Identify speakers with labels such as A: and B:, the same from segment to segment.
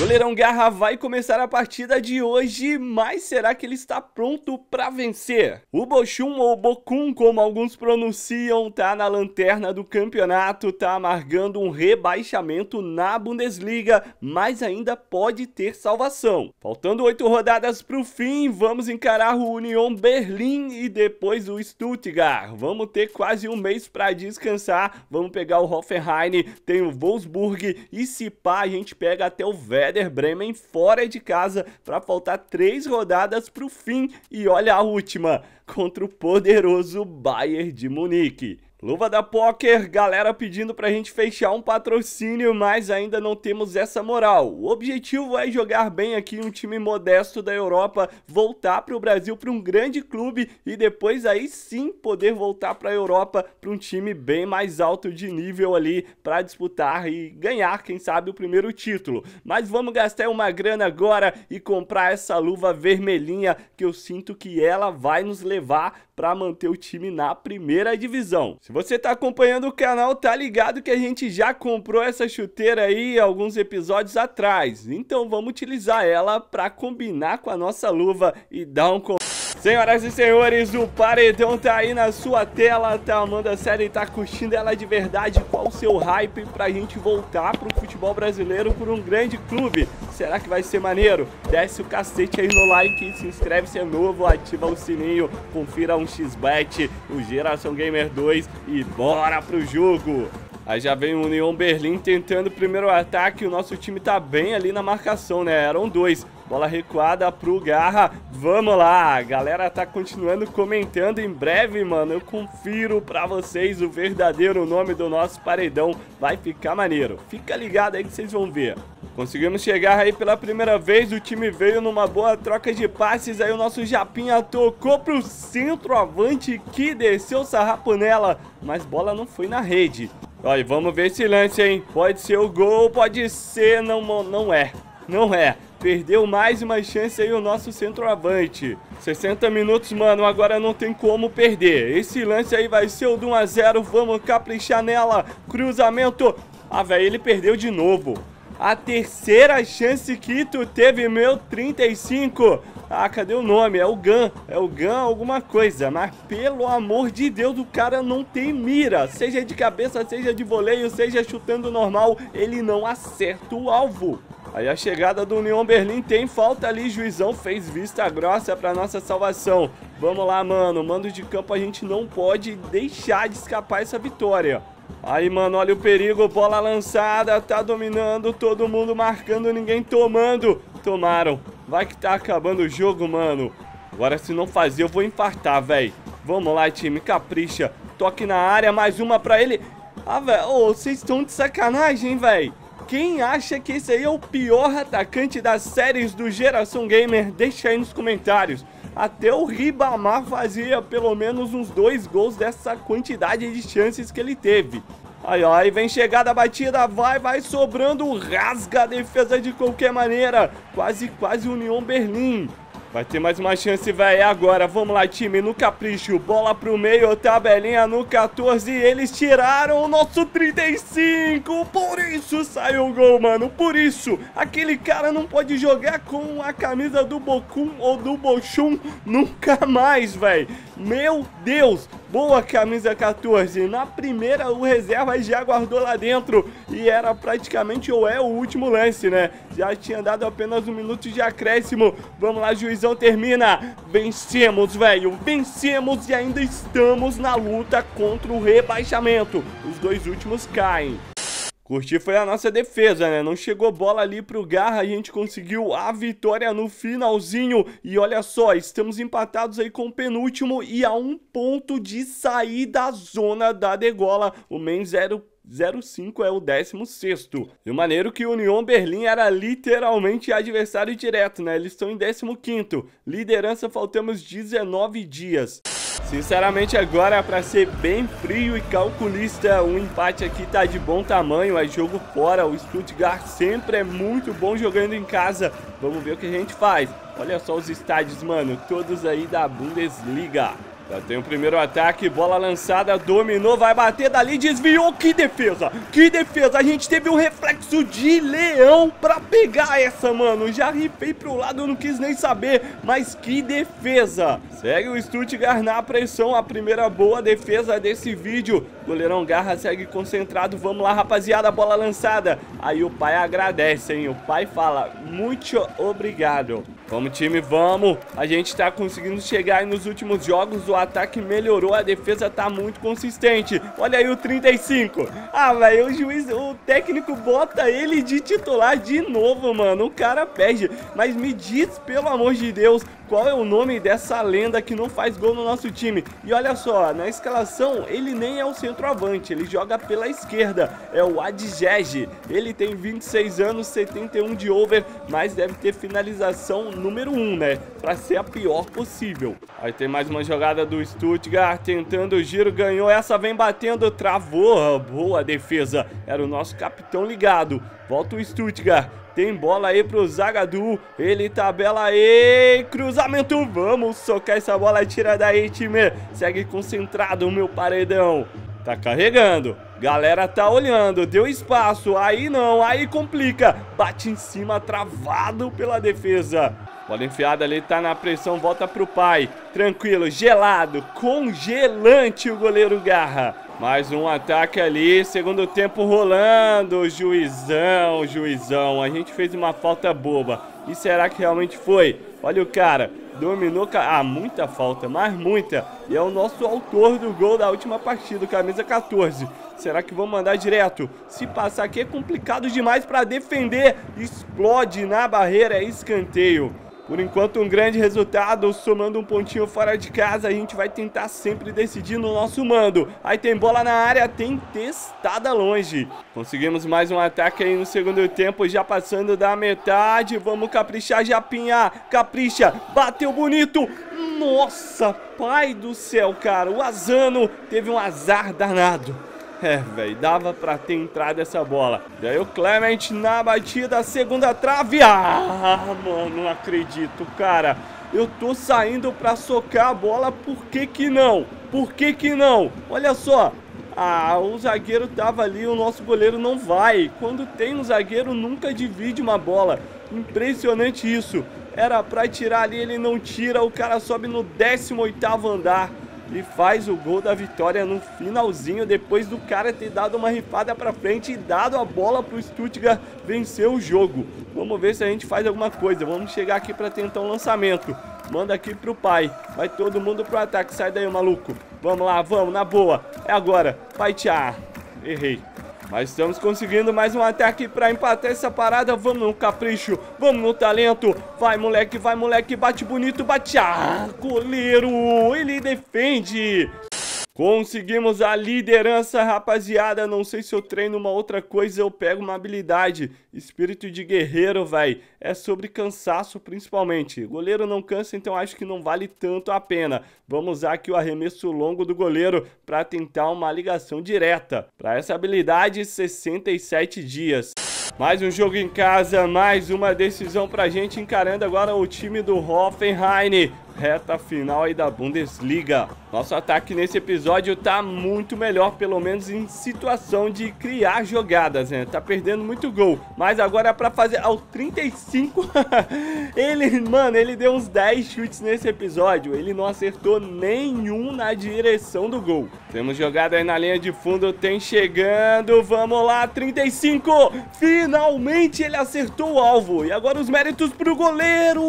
A: Goleirão Garra vai começar a partida de hoje, mas será que ele está pronto para vencer? O Bochum ou Bokun, como alguns pronunciam, tá na lanterna do campeonato, tá amargando um rebaixamento na Bundesliga, mas ainda pode ter salvação. Faltando oito rodadas para o fim, vamos encarar o Union Berlim e depois o Stuttgart. Vamos ter quase um mês para descansar, vamos pegar o Hoffenheim, tem o Wolfsburg e se pá a gente pega até o Werder Werder Bremen fora de casa para faltar três rodadas para o fim. E olha a última, contra o poderoso Bayern de Munique. Luva da Poker, galera pedindo pra gente fechar um patrocínio, mas ainda não temos essa moral. O objetivo é jogar bem aqui um time modesto da Europa, voltar pro Brasil para um grande clube e depois aí sim poder voltar pra Europa para um time bem mais alto de nível ali para disputar e ganhar, quem sabe, o primeiro título. Mas vamos gastar uma grana agora e comprar essa luva vermelhinha que eu sinto que ela vai nos levar para manter o time na primeira divisão. Se você tá acompanhando o canal, tá ligado que a gente já comprou essa chuteira aí alguns episódios atrás. Então vamos utilizar ela para combinar com a nossa luva e dar um Senhoras e senhores, o paredão tá aí na sua tela, tá amando a série, tá curtindo ela de verdade? Qual o seu hype pra gente voltar pro futebol brasileiro por um grande clube? Será que vai ser maneiro? Desce o cacete aí no like, se inscreve se é novo, ativa o sininho, confira um xbet, o Geração Gamer 2 e bora pro jogo! Aí já vem o União Berlim tentando o primeiro ataque, o nosso time tá bem ali na marcação, né? Eram dois. Bola recuada pro Garra. Vamos lá, a galera tá continuando comentando. Em breve, mano, eu confiro pra vocês o verdadeiro nome do nosso paredão. Vai ficar maneiro. Fica ligado aí que vocês vão ver. Conseguimos chegar aí pela primeira vez, o time veio numa boa troca de passes, aí o nosso Japinha tocou pro centroavante que desceu o sarrapo nela, mas bola não foi na rede. Olha, vamos ver esse lance, hein? Pode ser o gol, pode ser, não, não é, não é. Perdeu mais uma chance aí o nosso centroavante. 60 minutos, mano, agora não tem como perder. Esse lance aí vai ser o do 1x0, vamos caprichar nela. Cruzamento. Ah, velho, ele perdeu de novo. A terceira chance que tu teve, meu 35. Ah, cadê o nome? É o Gun. É o Gun alguma coisa. Mas pelo amor de Deus, o cara não tem mira. Seja de cabeça, seja de voleio, seja chutando normal, ele não acerta o alvo. Aí a chegada do União Berlim tem falta ali, juizão fez vista grossa para nossa salvação. Vamos lá, mano, mando de campo a gente não pode deixar de escapar essa vitória. Aí, mano, olha o perigo, bola lançada, tá dominando, todo mundo marcando, ninguém tomando. Tomaram. Vai que tá acabando o jogo, mano. Agora se não fazer eu vou infartar, velho. Vamos lá, time, capricha. Toque na área, mais uma pra ele. Ah, velho, oh, vocês estão de sacanagem, velho. Quem acha que esse aí é o pior atacante das séries do Geração Gamer, deixa aí nos comentários. Até o Ribamar fazia pelo menos uns dois gols dessa quantidade de chances que ele teve. Aí, ó, aí vem chegada, batida, vai, vai sobrando, rasga a defesa de qualquer maneira. Quase, quase União Berlim. Vai ter mais uma chance. É agora. Vamos lá, time. No capricho. Bola pro meio. Tabelinha no 14. Eles tiraram o nosso 35. Por isso saiu o gol, mano. Por isso. Aquele cara não pode jogar com a camisa do Bokun ou do Bochum nunca mais, velho. Meu Deus. Boa camisa 14. Na primeira, o reserva já guardou lá dentro. E era praticamente ou é o último lance, né? Já tinha dado apenas um minuto de acréscimo. Vamos lá, juizão termina. Vencemos, velho. Vencemos e ainda estamos na luta contra o rebaixamento. Os dois últimos caem. Curtir foi a nossa defesa, né? Não chegou bola ali pro Garra, a gente conseguiu a vitória no finalzinho. E olha só, estamos empatados aí com o penúltimo e a um ponto de sair da zona da degola. O Men 0 05 é o 16. De maneiro que o União Berlim era literalmente adversário direto, né? Eles estão em 15. Liderança faltamos 19 dias. Sinceramente, agora, para ser bem frio e calculista, o um empate aqui tá de bom tamanho. É jogo fora. O Stuttgart sempre é muito bom jogando em casa. Vamos ver o que a gente faz. Olha só os estádios, mano. Todos aí da Bundesliga. Já tem o primeiro ataque, bola lançada, dominou, vai bater dali, desviou. Que defesa! Que defesa! A gente teve um reflexo de leão pra pegar essa, mano. Já ripei pro lado, eu não quis nem saber, mas que defesa! Segue o Stuttgart na pressão, a primeira boa defesa desse vídeo. Goleirão Garra segue concentrado, vamos lá, rapaziada, bola lançada. Aí o pai agradece, hein? O pai fala, muito obrigado. Vamos, time, vamos. A gente tá conseguindo chegar aí nos últimos jogos. O ataque melhorou, a defesa tá muito consistente. Olha aí o 35. Ah, velho, o juiz, o técnico bota ele de titular de novo, mano. O cara perde. Mas me diz, pelo amor de Deus, qual é o nome dessa lenda que não faz gol no nosso time. E olha só, na escalação, ele nem é o centroavante, ele joga pela esquerda. É o Adjege. Ele tem 26 anos, 71 de over, mas deve ter finalização número 1, né? Pra ser a pior possível. Aí tem mais uma jogada do Stuttgart, tentando o giro, ganhou. Essa vem batendo, travou. Boa defesa. Era o nosso capitão ligado. Volta o Stuttgart. Tem bola aí pro Zagadu. Ele tabela aí. Cruzamento. Vamos socar essa bola. Tira daí, time. Segue concentrado, meu paredão. Tá carregando. Galera tá olhando. Deu espaço. Aí não. Aí complica. Bate em cima, travado pela defesa. Bola enfiada ali, tá na pressão, volta pro pai. Tranquilo, gelado, congelante o goleiro Garra. Mais um ataque ali, segundo tempo rolando. Juizão, juizão. A gente fez uma falta boba. E será que realmente foi? Olha o cara, dominou... Ah, muita falta, mas muita. E é o nosso autor do gol da última partida, camisa 14. Será que vão mandar direto? Se passar aqui é complicado demais para defender. Explode na barreira, é escanteio. Por enquanto, um grande resultado, somando um pontinho fora de casa, a gente vai tentar sempre decidir no nosso mando. Aí tem bola na área, tem testada longe. Conseguimos mais um ataque aí no segundo tempo, já passando da metade. Vamos caprichar, Japinha, capricha, bateu bonito. Nossa, pai do céu, cara, o Azano teve um azar danado. É, velho, dava pra ter entrado essa bola. E aí o Clement na batida, segunda trave. Ah, mano, não acredito, cara. Eu tô saindo pra socar a bola, por que que não? Por que que não? Olha só. Ah, o zagueiro tava ali, o nosso goleiro não vai. Quando tem um zagueiro, nunca divide uma bola. Impressionante isso. Era pra tirar ali, ele não tira. O cara sobe no 18º andar e faz o gol da vitória no finalzinho, depois do cara ter dado uma rifada pra frente e dado a bola pro Stuttgart vencer o jogo. Vamos ver se a gente faz alguma coisa. Vamos chegar aqui pra tentar um lançamento. Manda aqui pro pai. Vai todo mundo pro ataque. Sai daí, maluco. Vamos lá, vamos, na boa. É agora. Pai, tchau. Errei. Mas estamos conseguindo mais um ataque pra empatar essa parada. Vamos no capricho, vamos no talento. Vai, moleque, vai, moleque. Bate bonito, bate. Ah, goleiro, ele defende. Conseguimos a liderança, rapaziada. Não sei se eu treino uma outra coisa, eu pego uma habilidade. Espírito de guerreiro, vai. É sobre cansaço, principalmente. Goleiro não cansa, então acho que não vale tanto a pena. Vamos usar aqui o arremesso longo do goleiro para tentar uma ligação direta. Para essa habilidade, 67 dias. Mais um jogo em casa, mais uma decisão pra gente encarando agora o time do Hoffenheim reta final aí da Bundesliga. Nosso ataque nesse episódio tá muito melhor, pelo menos em situação de criar jogadas, né? Tá perdendo muito gol, mas agora é pra fazer ao 35. ele, mano, ele deu uns 10 chutes nesse episódio, ele não acertou nenhum na direção do gol. Temos jogada aí na linha de fundo, tem chegando, vamos lá, 35. Finalmente ele acertou o alvo. E agora os méritos pro goleiro.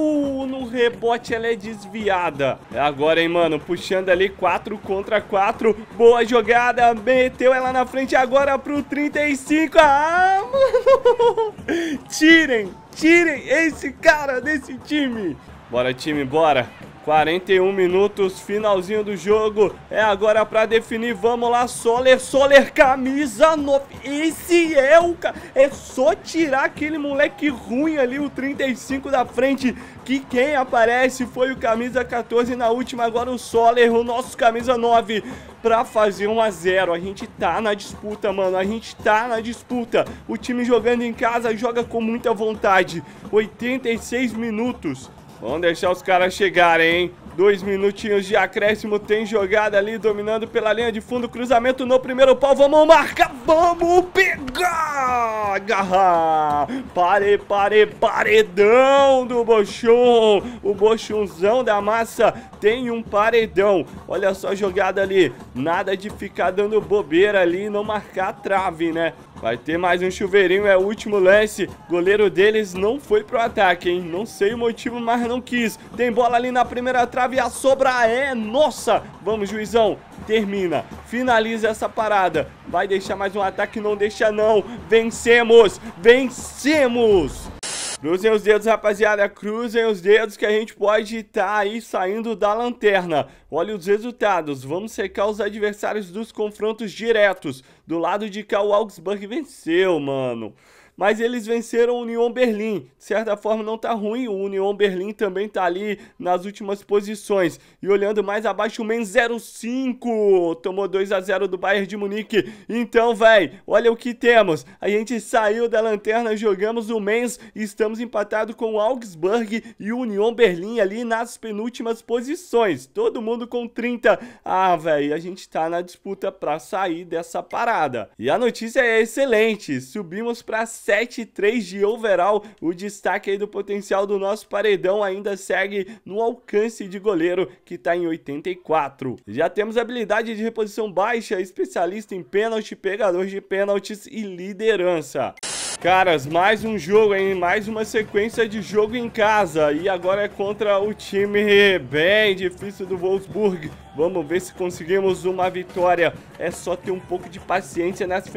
A: No rebote ela é desviada piada. É agora, hein, mano. Puxando ali 4 contra 4. Boa jogada. Meteu ela na frente agora pro 35. Ah, mano. Tirem, tirem esse cara desse time. Bora, time, bora. 41 minutos, finalzinho do jogo. É agora pra definir. Vamos lá, Soler, Soler, camisa 9. Esse é o... É só tirar aquele moleque ruim ali, o 35 da frente. Que quem aparece foi o camisa 14 na última. Agora o Soler, o nosso camisa 9 pra fazer 1 a 0 A gente tá na disputa, mano. A gente tá na disputa. O time jogando em casa joga com muita vontade. 86 minutos. Vamos deixar os caras chegarem, hein? Dois minutinhos de acréscimo, tem jogada ali, dominando pela linha de fundo, cruzamento no primeiro pau, vamos marcar, vamos pegar! Agarrar! Pare, pare, paredão do Bochum! O Bochumzão da massa tem um paredão. Olha só a jogada ali, nada de ficar dando bobeira ali e não marcar a trave, né? Vai ter mais um chuveirinho, é o último lance. Goleiro deles não foi pro ataque, hein? Não sei o motivo, mas não quis. Tem bola ali na primeira trave e a sobra é nossa. Vamos, juizão. Termina. Finaliza essa parada. Vai deixar mais um ataque? Não deixa não. Vencemos! Vencemos! Cruzem os dedos, rapaziada. Cruzem os dedos que a gente pode estar tá aí saindo da lanterna. Olha os resultados. Vamos secar os adversários dos confrontos diretos. Do lado de cá, o Augsburg venceu, mano mas eles venceram o Union Berlim. De certa forma não tá ruim, o Union Berlim também tá ali nas últimas posições. E olhando mais abaixo, o Mainz 05 tomou 2 a 0 do Bayern de Munique. Então, velho, olha o que temos. A gente saiu da lanterna, jogamos o Mainz e estamos empatados com o Augsburg e o Union Berlim ali nas penúltimas posições. Todo mundo com 30. Ah, velho, a gente tá na disputa pra sair dessa parada. E a notícia é excelente. Subimos pra 7,3 de overall. O destaque aí do potencial do nosso paredão ainda segue no alcance de goleiro, que está em 84. Já temos habilidade de reposição baixa, especialista em pênalti, pegador de pênaltis e liderança. Caras, mais um jogo, hein? Mais uma sequência de jogo em casa. E agora é contra o time bem difícil do Wolfsburg. Vamos ver se conseguimos uma vitória. É só ter um pouco de paciência nas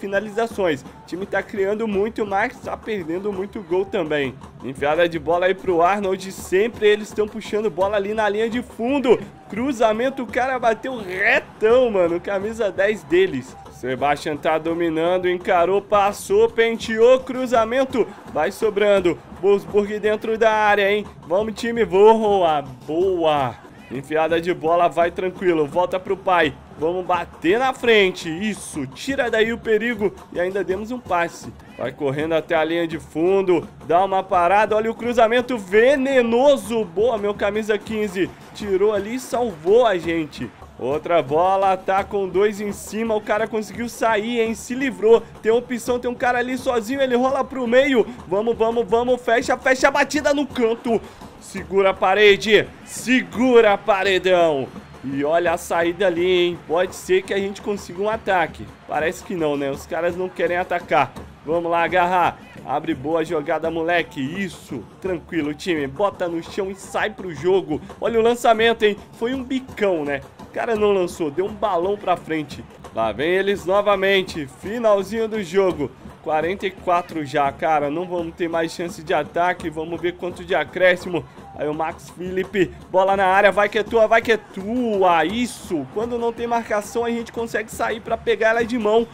A: finalizações. O time tá criando muito, mas tá perdendo muito gol também. Enfiada de bola aí pro Arnold. Sempre eles estão puxando bola ali na linha de fundo. Cruzamento, o cara bateu retão, mano. Camisa 10 deles. Sebastian tá dominando, encarou, passou, penteou, cruzamento, vai sobrando. Wolfsburg dentro da área, hein? Vamos, time, voa, boa. Enfiada de bola, vai tranquilo, volta pro pai. Vamos bater na frente, isso, tira daí o perigo e ainda demos um passe. Vai correndo até a linha de fundo, dá uma parada, olha o cruzamento venenoso. Boa, meu camisa 15, tirou ali e salvou a gente. Outra bola, tá com dois em cima, o cara conseguiu sair, hein, se livrou. Tem opção, tem um cara ali sozinho, ele rola pro meio. Vamos, vamos, vamos, fecha, fecha a batida no canto. Segura a parede, segura paredão. E olha a saída ali, hein, pode ser que a gente consiga um ataque. Parece que não, né, os caras não querem atacar. Vamos lá, agarrar. Abre boa jogada, moleque. Isso. Tranquilo, time. Bota no chão e sai pro jogo. Olha o lançamento, hein? Foi um bicão, né? Cara não lançou, deu um balão pra frente. Lá vem eles novamente. Finalzinho do jogo. 44 já, cara. Não vamos ter mais chance de ataque. Vamos ver quanto de acréscimo. Aí o Max Felipe, bola na área, vai que é tua, vai que é tua. Isso. Quando não tem marcação, a gente consegue sair pra pegar ela de mão.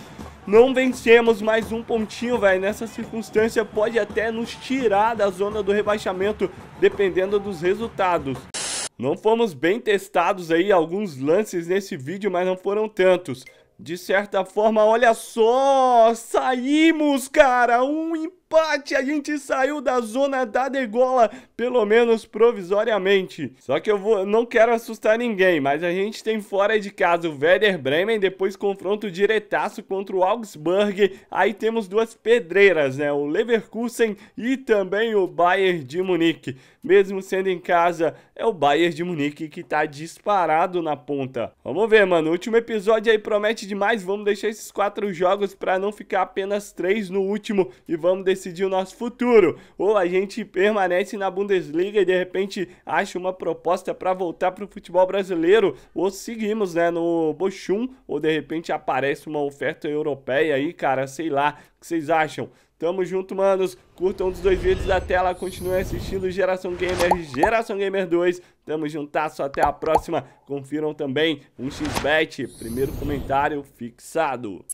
A: Não vencemos mais um pontinho, velho. Nessa circunstância pode até nos tirar da zona do rebaixamento, dependendo dos resultados. Não fomos bem testados aí alguns lances nesse vídeo, mas não foram tantos. De certa forma, olha só, saímos, cara, um empate empate, a gente saiu da zona da degola, pelo menos provisoriamente. Só que eu vou, não quero assustar ninguém, mas a gente tem fora de casa o Werder Bremen, depois confronto diretaço contra o Augsburg. Aí temos duas pedreiras, né? O Leverkusen e também o Bayern de Munique. Mesmo sendo em casa, é o Bayern de Munique que tá disparado na ponta. Vamos ver, mano. O último episódio aí promete demais. Vamos deixar esses quatro jogos para não ficar apenas três no último e vamos decidir decidir o nosso futuro. Ou a gente permanece na Bundesliga e de repente acha uma proposta para voltar para o futebol brasileiro, ou seguimos né, no Bochum, ou de repente aparece uma oferta europeia aí, cara, sei lá, o que vocês acham? Tamo junto, manos. Curtam os dois vídeos da tela. Continuem assistindo Geração Gamer, Geração Gamer 2. Tamo juntasso. Até a próxima. Confiram também um xbet. Primeiro comentário fixado.